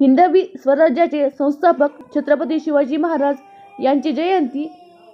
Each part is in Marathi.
हिंदवी स्वराज्याचे संस्थापक छत्रपती शिवाजी महाराज यांची जयंती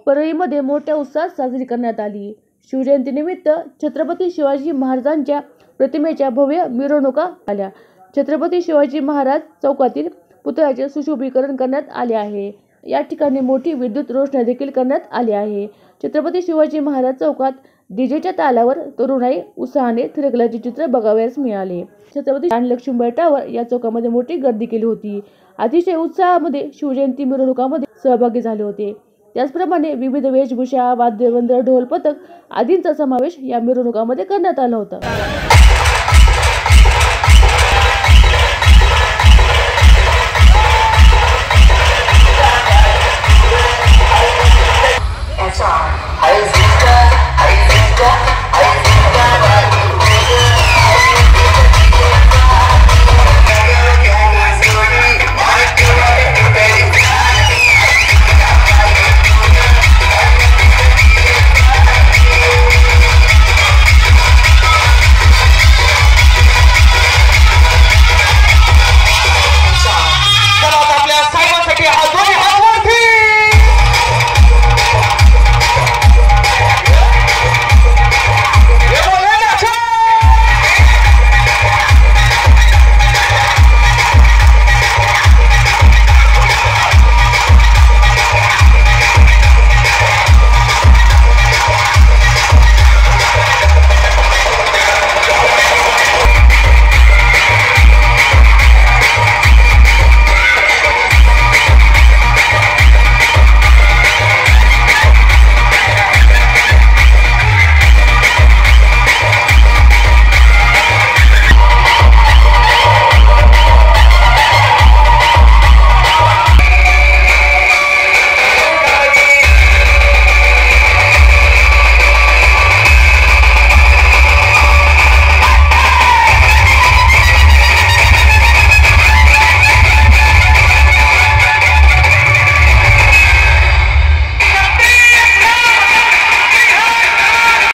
परळीमध्ये मोठ्या उत्साहात साजरी करण्यात आली. शिवजयंतीनिमित्त छत्रपती शिवाजी महाराजांच्या प्रतिमेच्या भव्य मिरवणुका आल्या. छत्रपती शिवाजी महाराज चौकातील पुतळ्याचे सुशोभीकरण करण्यात आले आहे. या ठिकाणी मोठी विद्युत रोषणाई देखील करण्यात आली आहे. छत्रपती शिवाजी महाराज चौकात डीजेच्या तालावर तरुणाई उत्साहाने थिरकल्याचे चित्र बघावयास मिळाले. छत्रपती आणि लक्ष्मीबाई टावर या चौकामध्ये मोठी गर्दी केली होती. अतिशय उत्साहामध्ये शिवजयंती मिरवणुकामध्ये सहभागी झाले होते. त्याचप्रमाणे विविध वेशभूषा वाद्यवंद्र ढोल पथक आदींचा समावेश या मिरवणुकामध्ये करण्यात आला होता.